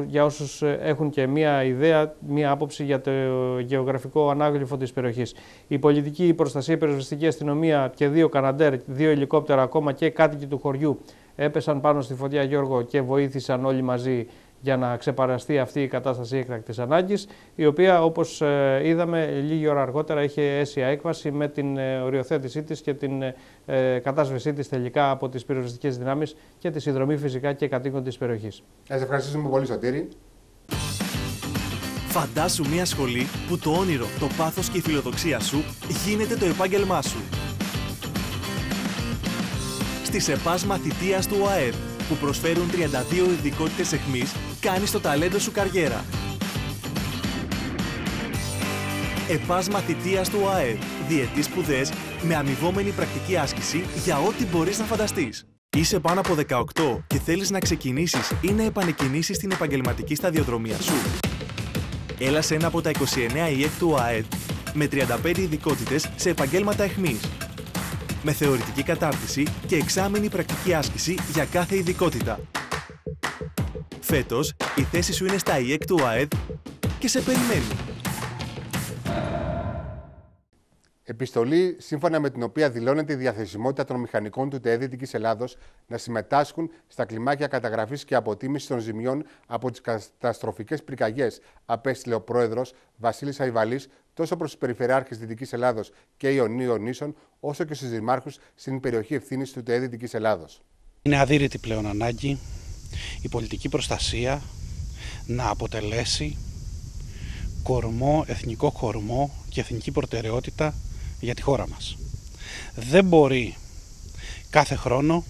για όσους ε, έχουν και μία ιδέα, μία άποψη για το γεωγραφικό ανάγλυφο της περιοχής. Η πολιτική προστασία, η περιοριστική αστυνομία και δύο Καναντέρ, δύο ελικόπτερα ακόμα και κάτοικοι του χωριού έπεσαν πάνω στη φωτιά Γιώργο και βοήθησαν όλοι μαζί για να ξεπαραστεί αυτή η κατάσταση έκτακτης ανάγκης, η οποία όπως ε, είδαμε λίγη ώρα αργότερα είχε αίσια έκβαση με την ε, οριοθέτησή της και την ε, κατάσβεσή της τελικά από τις πυροσβεστικέ δυνάμεις και τη συνδρομή φυσικά και κατοίκων της περιοχής. Σας ευχαριστούμε πολύ, Σωτήρη. Φαντάσου μια σχολή που το όνειρο, το πάθος και η φιλοδοξία σου γίνεται το επάγγελμά σου. Στη ΣΕΠΑΣ Μαθητείας του ΟΑΕΔ που προσφέρουν 32 ειδικότητες εχμής, κάνεις το ταλέντο σου καριέρα. ΕΠΑΣ Μαθητείας του ΟΑΕΔ. Διετής σπουδές με αμοιβόμενη πρακτική άσκηση για ό,τι μπορείς να φανταστείς. Είσαι πάνω από 18 και θέλεις να ξεκινήσεις ή να επανεκκινήσεις την επαγγελματική σταδιοδρομία σου. Έλα σε ένα από τα 29 ΙΕΚ του ΟΑΕΔ με 35 ειδικότητες σε επαγγέλματα εχμής με θεωρητική κατάρτιση και εξάμεινη πρακτική άσκηση για κάθε ειδικότητα. Φέτος, η θέση σου είναι στα ΙΕΚ του ΑΕΔ και σε περιμένει. Επιστολή σύμφωνα με την οποία δηλώνεται η διαθεσιμότητα των μηχανικών του ΤΕΔ Δυτικής Ελλάδος να συμμετάσχουν στα κλιμάκια καταγραφής και αποτίμησης των ζημιών από τις καταστροφικές πυρκαγιές, απέστειλε ο πρόεδρος Βασίλης Αϊβαλής τόσο προς τους Περιφερειάρχες Δυτικής Ελλάδος και Ιωνίων Νήσων, όσο και στους δημάρχους στην περιοχή ευθύνης του ΤΕΔ Δυτικής Ελλάδος. Είναι αδύρυτη πλέον ανάγκη η πολιτική προστασία να αποτελέσει κορμό, εθνικό κορμό και εθνική προτεραιότητα για τη χώρα μας. Δεν μπορεί κάθε χρόνο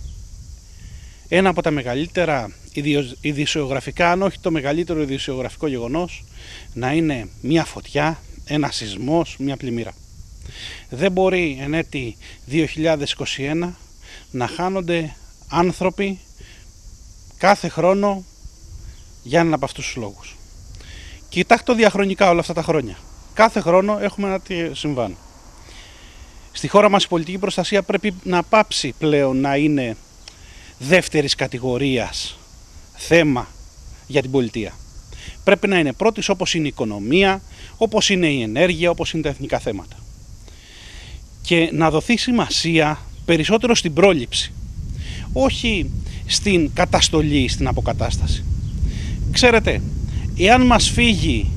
ένα από τα μεγαλύτερα ειδησιογραφικά, αν όχι το μεγαλύτερο ειδησιογραφικό γεγονός, να είναι μια φωτιά, ένα σεισμός, μια πλημμύρα. Δεν μπορεί εν έτη 2021 να χάνονται άνθρωποι κάθε χρόνο για έναν από αυτούς τους λόγους. Κοιτάξτε διαχρονικά όλα αυτά τα χρόνια. Κάθε χρόνο έχουμε ένα συμβάν. Στη χώρα μας η πολιτική προστασία πρέπει να πάψει πλέον να είναι δεύτερης κατηγορίας θέμα για την πολιτεία. Πρέπει να είναι πρώτης όπως είναι η οικονομία, όπως είναι η ενέργεια, όπως είναι τα εθνικά θέματα. Και να δοθεί σημασία περισσότερο στην πρόληψη, όχι στην καταστολή, στην αποκατάσταση. Ξέρετε, εάν μας φύγει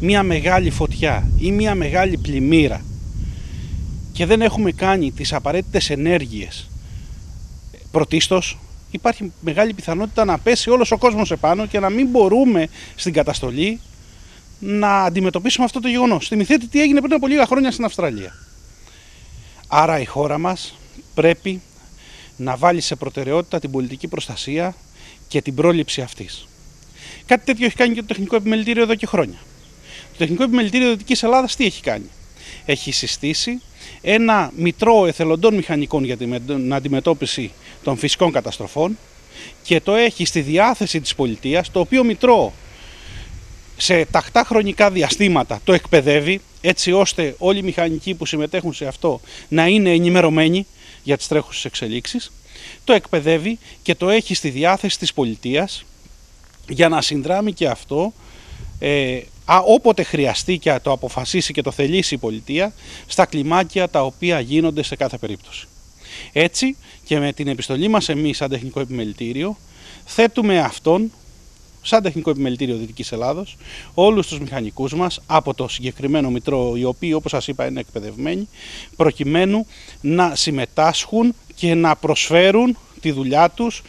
μια μεγάλη φωτιά ή μια μεγάλη πλημμύρα και δεν έχουμε κάνει τις απαραίτητες ενέργειες πρωτίστως υπάρχει μεγάλη πιθανότητα να πέσει όλος ο κόσμος επάνω και να μην μπορούμε στην καταστολή να αντιμετωπίσουμε αυτό το γεγονός. Θυμηθείτε τι έγινε πριν από λίγα χρόνια στην Αυστραλία. Άρα η χώρα μας πρέπει να βάλει σε προτεραιότητα την πολιτική προστασία και την πρόληψη αυτής. Κάτι τέτοιο έχει κάνει και το Τεχνικό Επιμελητήριο εδώ και χρόνια. Το Τεχνικό Επιμελητήριο Δυτικής Ελλάδας τι έχει κάνει; Έχει συστήσει ένα μητρό εθελοντών μηχανικών για την αντιμετώπιση των φυσικών καταστροφών και το έχει στη διάθεση της πολιτείας, το οποίο μητρό σε τακτά χρονικά διαστήματα το εκπαιδεύει, έτσι ώστε όλοι οι μηχανικοί που συμμετέχουν σε αυτό να είναι ενημερωμένοι για τις τρέχουσες εξελίξεις, το εκπαιδεύει και το έχει στη διάθεση της πολιτείας για να συνδράμει και αυτό ε, α, όποτε χρειαστεί και το αποφασίσει και το θελήσει η πολιτεία στα κλιμάκια τα οποία γίνονται σε κάθε περίπτωση. Έτσι και με την επιστολή μας εμείς σαν τεχνικό επιμελητήριο θέτουμε αυτόν σαν τεχνικό επιμελητήριο Δυτικής Ελλάδος όλους τους μηχανικούς μας από το συγκεκριμένο μητρό οι οποίοι όπως σας είπα είναι εκπαιδευμένοι προκειμένου να συμμετάσχουν και να προσφέρουν τη δουλειά τους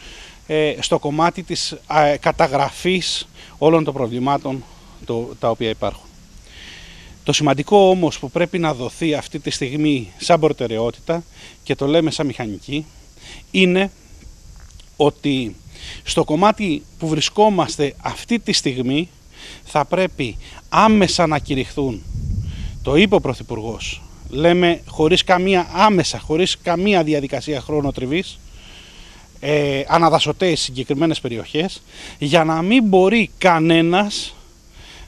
ε, στο κομμάτι της ε, καταγραφής όλων των προβλημάτων το, τα οποία υπάρχουν. Το σημαντικό όμως που πρέπει να δοθεί αυτή τη στιγμή σαν προτεραιότητα και το λέμε σαν μηχανική είναι ότι στο κομμάτι που βρισκόμαστε αυτή τη στιγμή θα πρέπει άμεσα να κηρυχθούν το είπε ο Πρωθυπουργός λέμε χωρίς καμία άμεσα, χωρίς καμία διαδικασία χρονοτριβής ε, αναδασωτές συγκεκριμένες περιοχές για να μην μπορεί κανένας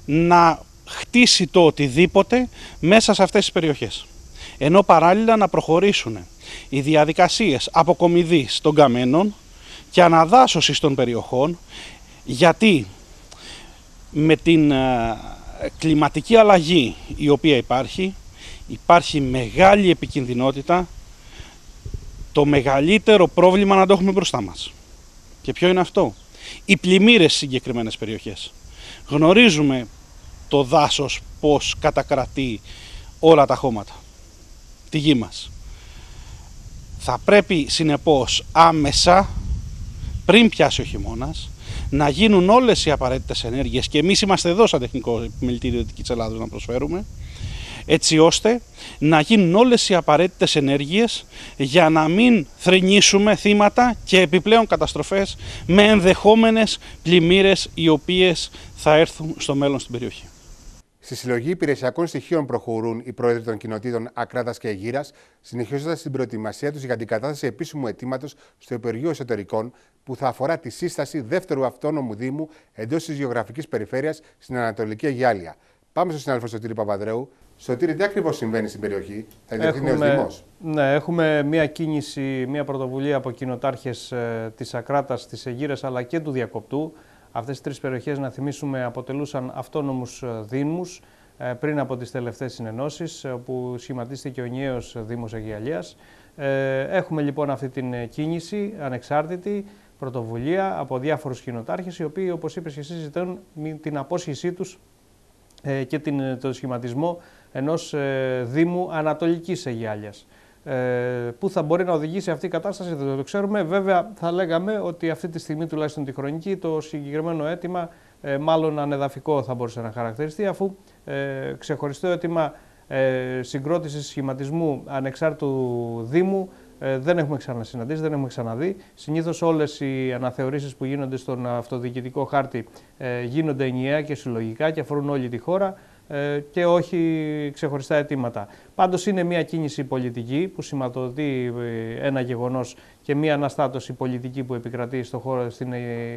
να χτίσει το οτιδήποτε μέσα σε αυτές τις περιοχές. Ενώ παράλληλα να προχωρήσουν οι διαδικασίες αποκομιδής των καμένων και αναδάσωσης των περιοχών γιατί με την ε, κλιματική αλλαγή η οποία υπάρχει υπάρχει μεγάλη επικινδυνότητα το μεγαλύτερο πρόβλημα να το έχουμε μπροστά μας. Και ποιο είναι αυτό; Οι πλημμύρες στις συγκεκριμένες περιοχές. Γνωρίζουμε το δάσος πώς κατακρατεί όλα τα χώματα. Τη γη μας. Θα πρέπει συνεπώς άμεσα πριν πιάσει ο χειμώνας να γίνουν όλες οι απαραίτητες ενέργειες και εμείς είμαστε εδώ σαν τεχνικό επιμελητήριο Δυτικής Ελλάδος να προσφέρουμε έτσι ώστε να γίνουν όλες οι απαραίτητες ενέργειες για να μην θρηνήσουμε θύματα και επιπλέον καταστροφές με ενδεχόμενες πλημμύρες οι οποίες θα έρθουν στο μέλλον στην περιοχή. Στη συλλογή υπηρεσιακών στοιχείων προχωρούν οι πρόεδροι των κοινοτήτων Ακράτα και Αιγύρας, συνεχίζοντας την προετοιμασία τους για την κατάθεση επίσημου αιτήματος στο Υπουργείο Εσωτερικών, που θα αφορά τη σύσταση δεύτερου αυτόνομου Δήμου εντός της γεωγραφικής περιφέρειας στην Ανατολική Αιγιάλια. Πάμε στον συνάδελφο Σωτήρη Παπαδρέου. Σωτήρη, τι ακριβώς συμβαίνει στην περιοχή, θα ιδιωθεί νέος Δήμο. Ναι, έχουμε μία κίνηση, μία πρωτοβουλία από κοινοτάρχες ε, της Ακράτας, της Αιγύρας αλλά και του Διακοπτού. Αυτές οι τρεις περιοχές, να θυμίσουμε, αποτελούσαν αυτόνομους ε, Δήμους ε, πριν από τις τελευταίες συνενώσεις, όπου σχηματίστηκε ο νέος Δήμος Αιγιαλία. Ε, έχουμε λοιπόν αυτή την κίνηση ανεξάρτητη πρωτοβουλία από διάφορους κοινοτάρχες οι οποίοι όπως είπες και εσύ ζητούν την απόσχησή τους ε, και την, το σχηματισμό ενός ε, Δήμου Ανατολικής Αιγιάλιας. Ε, που θα μπορεί να οδηγήσει αυτή η κατάσταση, δεν το ξέρουμε. Βέβαια, θα λέγαμε ότι αυτή τη στιγμή, τουλάχιστον τη χρονική, το συγκεκριμένο αίτημα, ε, μάλλον ανεδαφικό θα μπορούσε να χαρακτηριστεί, αφού ε, ξεχωριστό αίτημα ε, συγκρότησης σχηματισμού ανεξάρτητου Δήμου ε, δεν έχουμε ξανασυναντήσει, δεν έχουμε ξαναδεί. Συνήθως όλες οι αναθεωρήσεις που γίνονται στον αυτοδιοικητικό χάρτη ε, γίνονται ενιαία και συλλογικά και αφορούν όλη τη χώρα ε, και όχι ξεχωριστά αιτήματα. Πάντως είναι μια κίνηση πολιτική που σηματοδοτεί ε, ένα γεγονός και μια αναστάτωση πολιτική που επικρατεί στο χώρο στην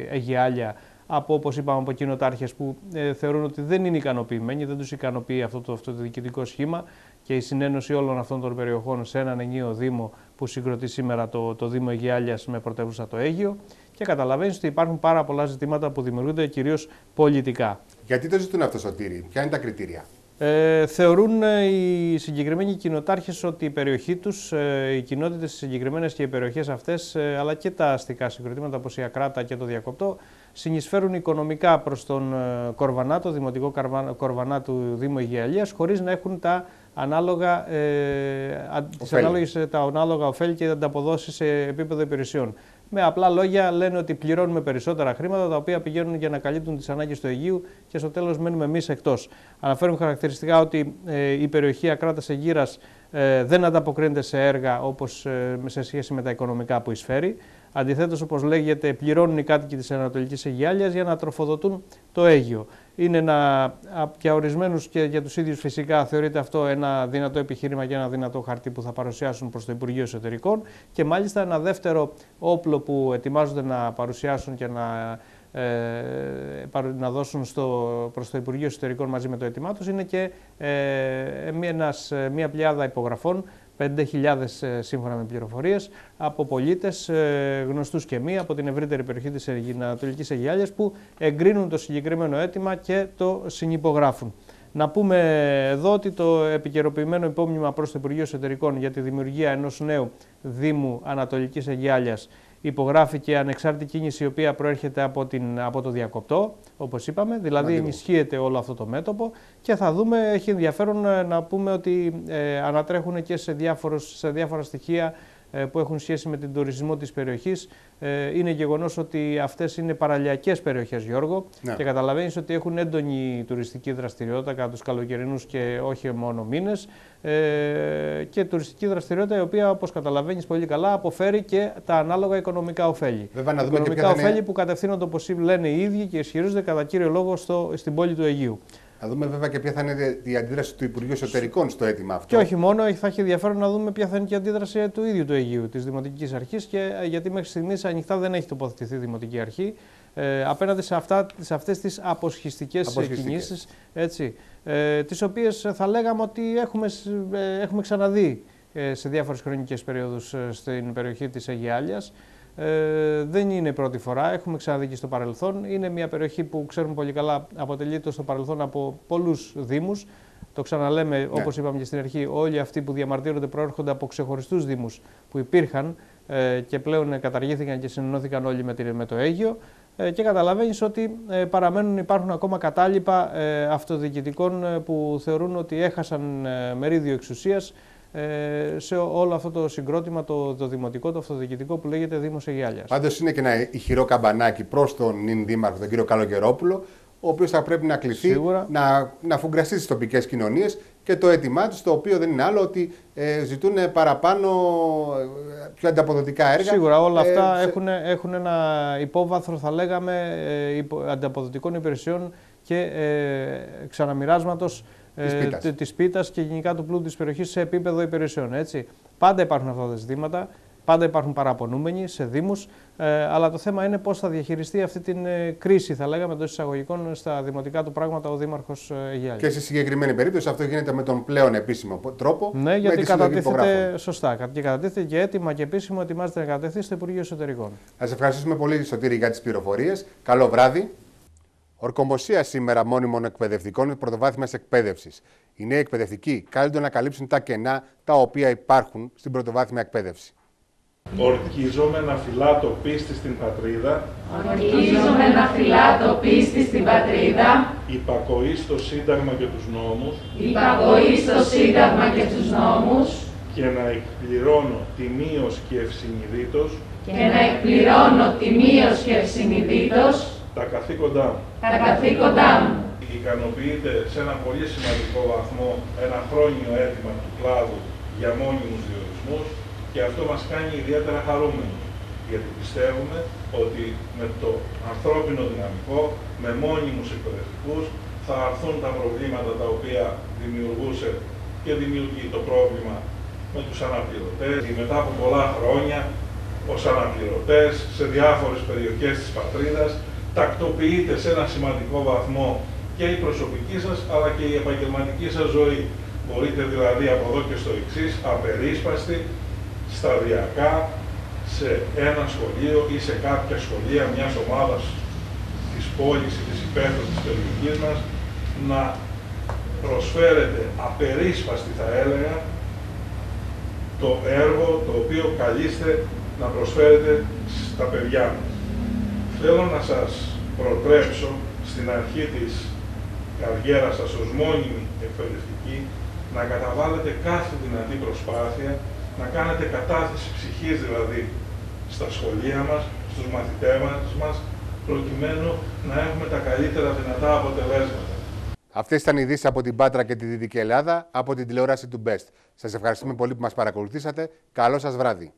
Αιγιάλια από όπως είπαμε από κοινοτάρχες που ε, θεωρούν ότι δεν είναι ικανοποιημένοι, δεν τους ικανοποιεί αυτό το, αυτό το διοικητικό σχήμα και η συνένωση όλων αυτών των περιοχών σε έναν ενίο Δήμο που συγκροτεί σήμερα το, το Δήμο Αιγιάλια με πρωτεύουσα το Αίγιο. Και καταλαβαίνεις ότι υπάρχουν πάρα πολλά ζητήματα που δημιουργούνται κυρίως πολιτικά. Γιατί το ζητούν αυτό, Σωτήρι, ποια είναι τα κριτήρια; Ε, θεωρούν ε, οι συγκεκριμένοι κοινοτάρχες ότι η περιοχή τους, ε, οι κοινότητες συγκεκριμένες και οι περιοχές αυτές, ε, αλλά και τα αστικά συγκροτήματα όπως η Ακράτα και το Διακοπτό, συνεισφέρουν οικονομικά προς τον ε, Κορβανά, το Δημοτικό Κορβανά του Δήμου Αιγιαλίας, χωρίς να έχουν τα ανάλογα, ε, τις ανάλογες, ε, τα ανάλογα ωφέλη και ανταποδόσει σε επίπεδο υπηρεσιών. Με απλά λόγια λένε ότι πληρώνουμε περισσότερα χρήματα τα οποία πηγαίνουν για να καλύπτουν τις ανάγκες του Αιγείου και στο τέλος μένουμε εμείς εκτός. Αναφέρουν χαρακτηριστικά ότι ε, η περιοχή Ακράτας Αιγύρας ε, δεν ανταποκρίνεται σε έργα όπως ε, σε σχέση με τα οικονομικά που εισφέρει. Αντιθέτως, όπως λέγεται, πληρώνουν οι κάτοικοι της Ανατολικής Αιγιάλια για να τροφοδοτούν το Αίγιο. Είναι ένα, για ορισμένους και για τους ίδιους φυσικά θεωρείται αυτό ένα δυνατό επιχείρημα και ένα δυνατό χαρτί που θα παρουσιάσουν προς το Υπουργείο Εσωτερικών. Και μάλιστα ένα δεύτερο όπλο που ετοιμάζονται να παρουσιάσουν και να ε, να δώσουν στο, προς το Υπουργείο Εσωτερικών μαζί με το έτοιμά τους είναι και ε, μια, ένας, μια πλειάδα υπογραφών 5.000 ε, σύμφωνα με πληροφορίες από πολίτες ε, γνωστούς και μη από την ευρύτερη περιοχή της Ανατολικής Αιγιάλιας που εγκρίνουν το συγκεκριμένο αίτημα και το συνυπογράφουν. Να πούμε εδώ ότι το επικαιροποιημένο υπόμνημα προς το Υπουργείο Εσωτερικών για τη δημιουργία ενός νέου Δήμου Ανατολικής Αιγιάλιας υπογράφηκε ανεξάρτητη κίνηση η οποία προέρχεται από, την, από το διακοπτό, όπως είπαμε, δηλαδή ενισχύεται όλο αυτό το μέτωπο. Και θα δούμε, έχει ενδιαφέρον ε, να πούμε ότι ε, ανατρέχουν και σε, διάφορους, σε διάφορα στοιχεία ε, που έχουν σχέση με την τουρισμό της περιοχής. Ε, είναι γεγονός ότι αυτές είναι παραλιακές περιοχές, Γιώργο, ναι. και καταλαβαίνεις ότι έχουν έντονη τουριστική δραστηριότητα κατά τους καλοκαιρινούς και όχι μόνο μήνες ε, και τουριστική δραστηριότητα η οποία, όπως καταλαβαίνεις πολύ καλά, αποφέρει και τα ανάλογα οικονομικά ωφέλη. Βέβαια, να δούμε οικονομικά ωφέλη που κατευθύνονται, όπως λένε οι ίδιοι και ισχυρίζονται κατά κύριο λόγο στο, στην πόλη του Αιγείου. Να δούμε βέβαια και ποια θα είναι η αντίδραση του Υπουργείου Εσωτερικών στο αίτημα αυτό. Και όχι μόνο, θα έχει ενδιαφέρον να δούμε ποια θα είναι και η αντίδραση του ίδιου του Αιγείου, της Δημοτικής Αρχής. Και ε, γιατί μέχρι στιγμής ανοιχτά δεν έχει τοποθετηθεί η Δημοτική Αρχή ε, απέναντι σε, αυτά, σε αυτές τις αποσχιστικές κινήσεις, έτσι, ε, τις οποίες θα λέγαμε ότι έχουμε, ε, έχουμε ξαναδεί ε, σε διάφορες χρονικές περίοδους στην περιοχή της Αιγιάλιας. Ε, δεν είναι η πρώτη φορά, έχουμε ξαναδεί και στο παρελθόν. Είναι μια περιοχή που ξέρουμε πολύ καλά αποτελείται στο παρελθόν από πολλούς δήμους. Το ξαναλέμε, ναι. όπως είπαμε και στην αρχή, όλοι αυτοί που διαμαρτύρονται προέρχονται από ξεχωριστούς δήμους που υπήρχαν ε, και πλέον καταργήθηκαν και συνενώθηκαν όλοι με, με το Αίγιο. Ε, και καταλαβαίνεις ότι ε, παραμένουν, υπάρχουν ακόμα κατάλοιπα ε, αυτοδιοικητικών ε, που θεωρούν ότι έχασαν μερίδιο εξουσίας ε, σε όλο αυτό το συγκρότημα, το, το δημοτικό, το αυτοδιοικητικό που λέγεται Δήμος Αιγιάλια. Πάντως είναι και ένα ηχηρό καμπανάκι προς τον νυν Δήμαρχο, τον κύριο Καλογερόπουλο, ο οποίος θα πρέπει να κληθεί να, να φουγκραστεί στις τοπικές κοινωνίες και το αίτημά του, το οποίο δεν είναι άλλο ότι ε, ζητούν παραπάνω ε, πιο ανταποδοτικά έργα. Σίγουρα όλα ε, αυτά έχουν, έχουν ένα υπόβαθρο, θα λέγαμε, ε, ανταποδοτικών υπηρεσιών και ε, ξαναμοιράσματος ε, της πίτας και γενικά του πλούτου της περιοχής σε επίπεδο υπηρεσιών. Έτσι. Πάντα υπάρχουν αυτά τα ζητήματα, πάντα υπάρχουν παραπονούμενοι σε δήμους, ε, αλλά το θέμα είναι πώς θα διαχειριστεί αυτή την ε, κρίση, θα λέγαμε, εντός εισαγωγικών στα δημοτικά του πράγματα ο Δήμαρχος ε, Και στη συγκεκριμένη περίπτωση αυτό γίνεται με τον πλέον επίσημο τρόπο. Ναι, γιατί κατατίθεται σωστά. Και κατατίθεται και έτοιμα και επίσημο ετοιμάζεται να κατατεθεί στο Υπουργείο Εσωτερικών. Σας ευχαριστούμε πολύ, Σωτήρη, για τις πληροφορίες. Καλό βράδυ. Ορκομοσία σήμερα μόνιμων εκπαιδευτικών πρωτοβάθμιας εκπαίδευσης. Οι νέοι εκπαιδευτικοί καλούνται να καλύψουν τα κενά τα οποία υπάρχουν στην πρωτοβάθμια εκπαίδευση. Ορκίζομαι να φυλάτω πίστη στην πατρίδα. Ορκίζομαι να φυλάτω πίστη στην πατρίδα. Υπακοή στο Σύνταγμα και τους νόμους. Υπακοή στο Σύνταγμα και τους νόμους. Και να εκπληρώνω τιμίως και ευσυνειδήτως. Και να εκπληρώνω τιμίως και ευσυνειδήτως τα καθήκοντά μου. Τα καθήκοντά μου. Ικανοποιείται σε ένα πολύ σημαντικό βαθμό ένα χρόνιο αίτημα του κλάδου για μόνιμους διορισμούς και αυτό μας κάνει ιδιαίτερα χαρούμενοι. Γιατί πιστεύουμε ότι με το ανθρώπινο δυναμικό, με μόνιμους εκπαιδευτικούς, θα αρθούν τα προβλήματα τα οποία δημιουργούσε και δημιουργεί το πρόβλημα με τους αναπληρωτές. Μετά από πολλά χρόνια, ως αναπληρωτές σε διάφορες περιοχές της πατρίδας, τακτοποιείται σε ένα σημαντικό βαθμό και η προσωπική σας αλλά και η επαγγελματική σας ζωή. Μπορείτε δηλαδή από εδώ και στο εξής απερίσπαστη, σταδιακά, σε ένα σχολείο ή σε κάποια σχολεία μιας ομάδας της πόλης ή της υπαίθρου της περιοχής μας να προσφέρετε απερίσπαστη θα έλεγα το έργο το οποίο καλείστε να προσφέρετε στα παιδιά μας. Θέλω να σας προτρέψω στην αρχή της καριέρας σας ως μόνιμη εκπαιδευτική να καταβάλλετε κάθε δυνατή προσπάθεια, να κάνετε κατάθεση ψυχής δηλαδή στα σχολεία μας, στους μαθητές μας, προκειμένου να έχουμε τα καλύτερα δυνατά αποτελέσματα. Αυτές ήταν οι ειδήσεις από την Πάτρα και τη Δυτική Ελλάδα από την τηλεόραση του Best. Σας ευχαριστούμε πολύ που μας παρακολουθήσατε. Καλό σας βράδυ.